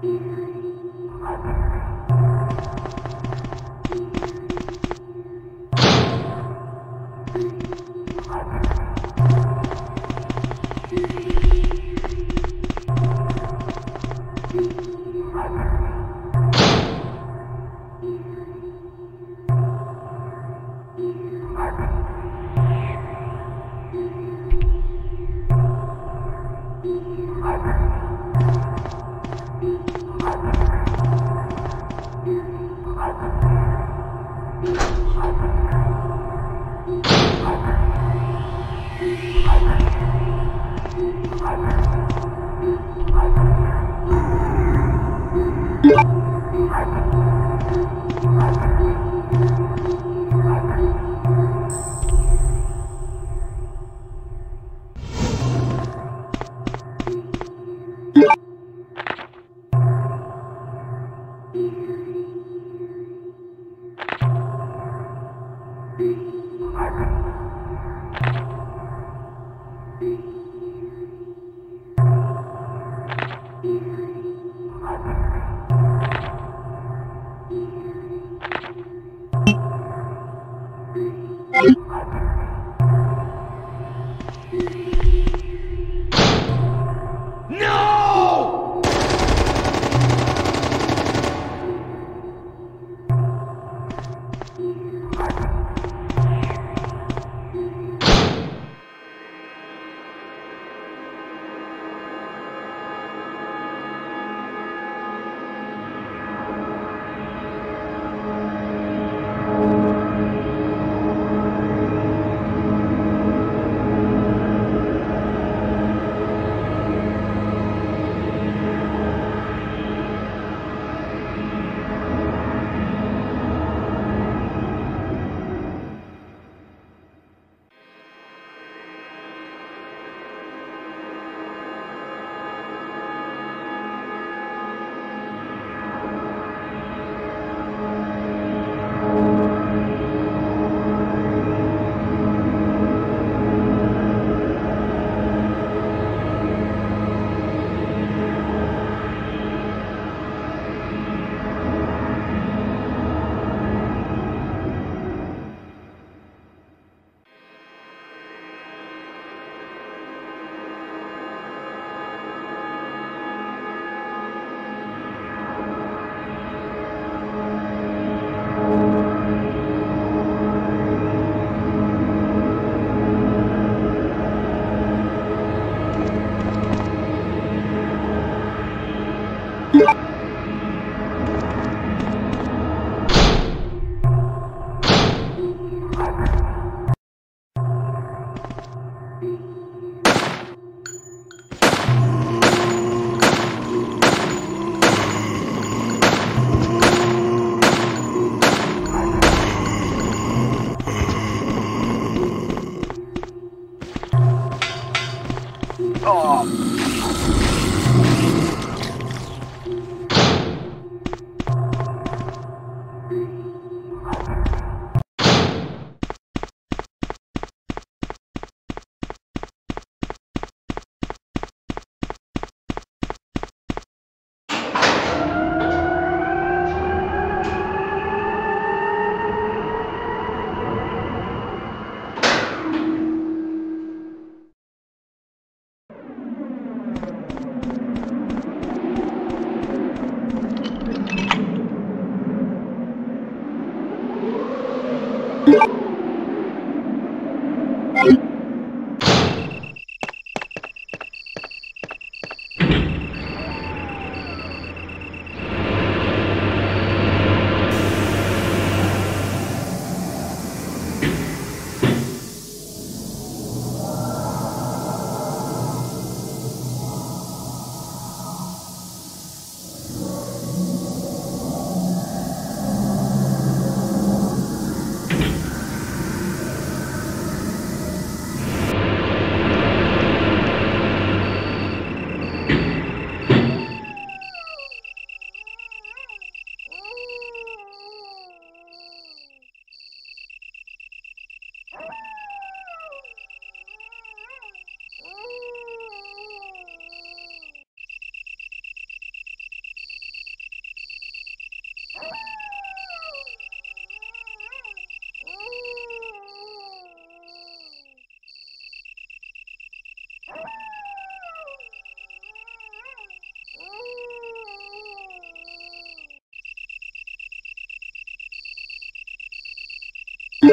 Yeah.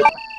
あ!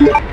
Yeah.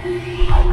I'm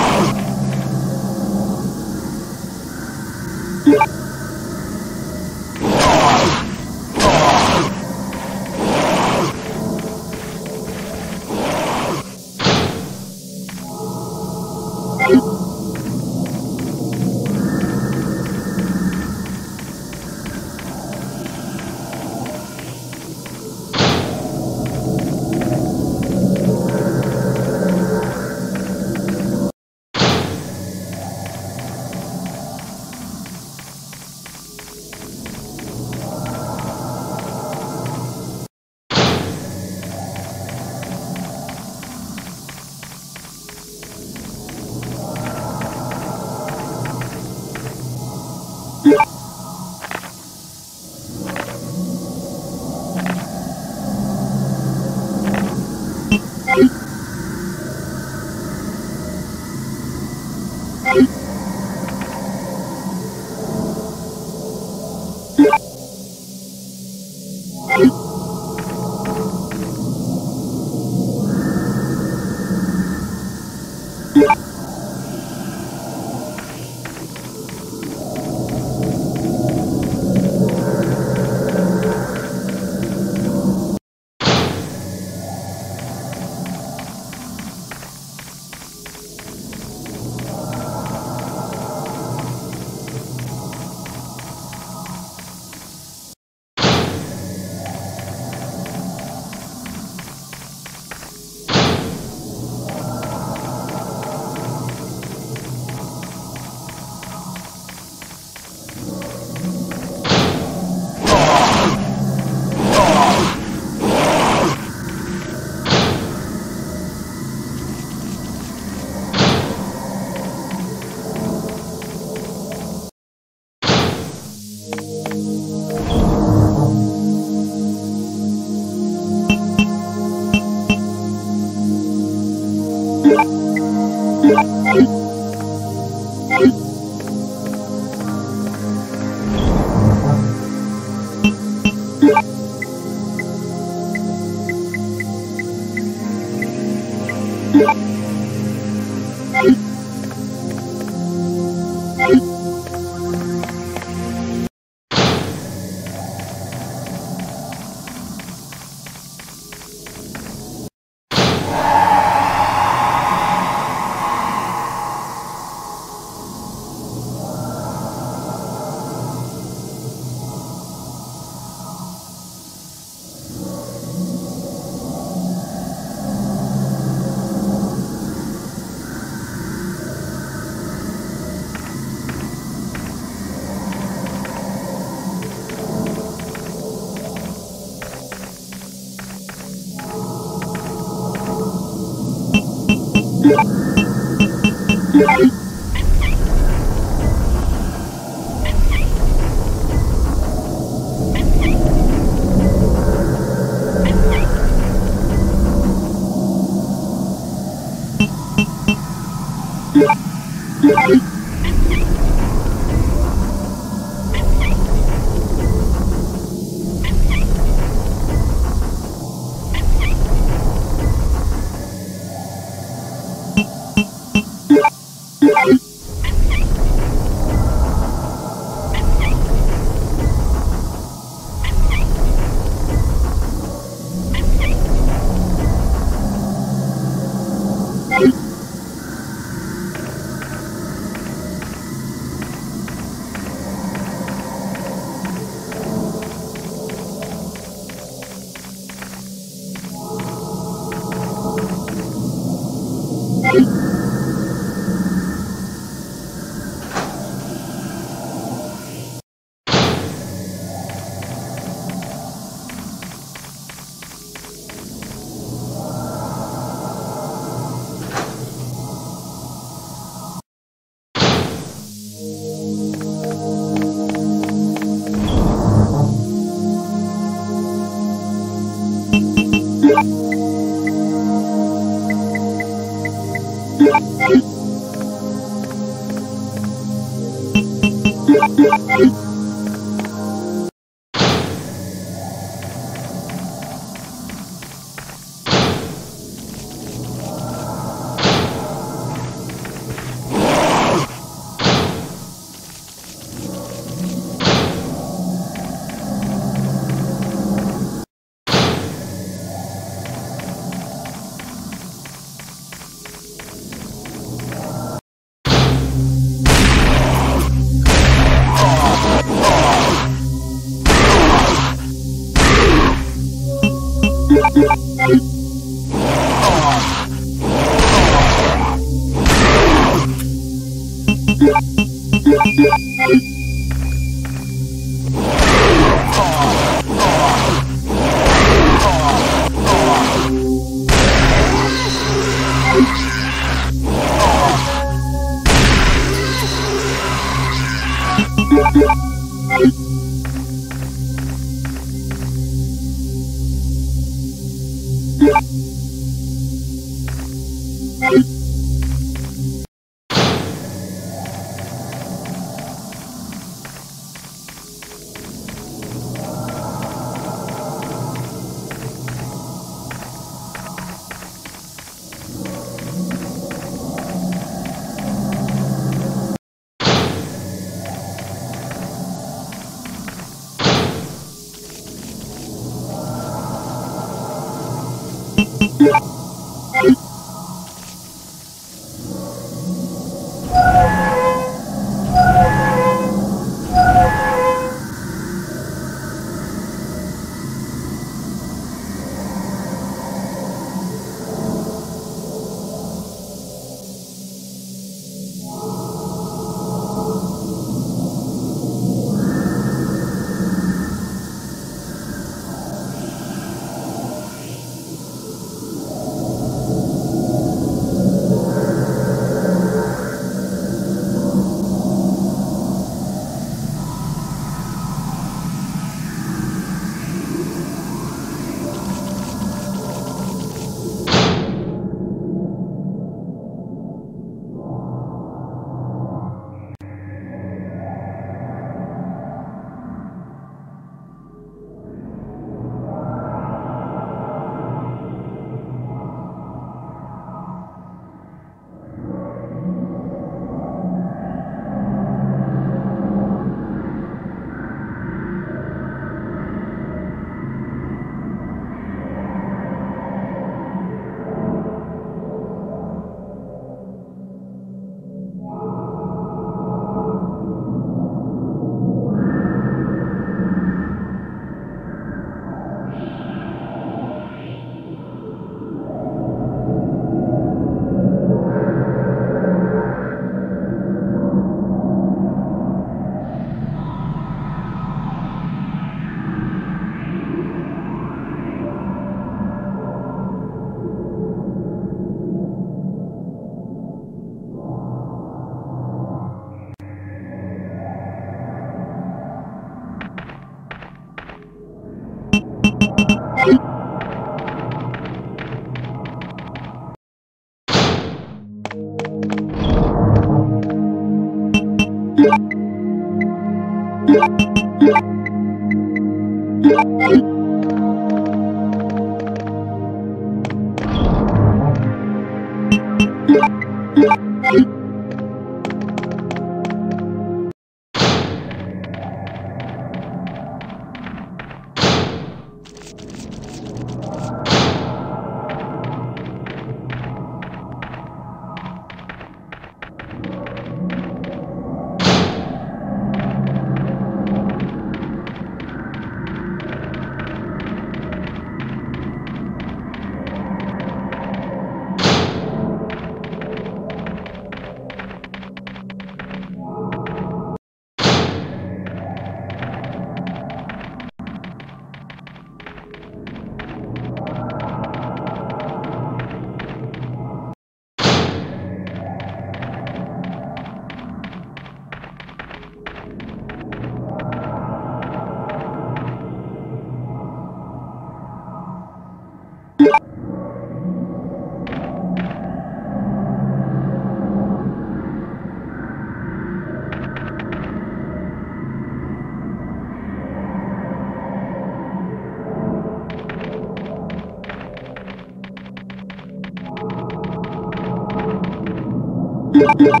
Thank you.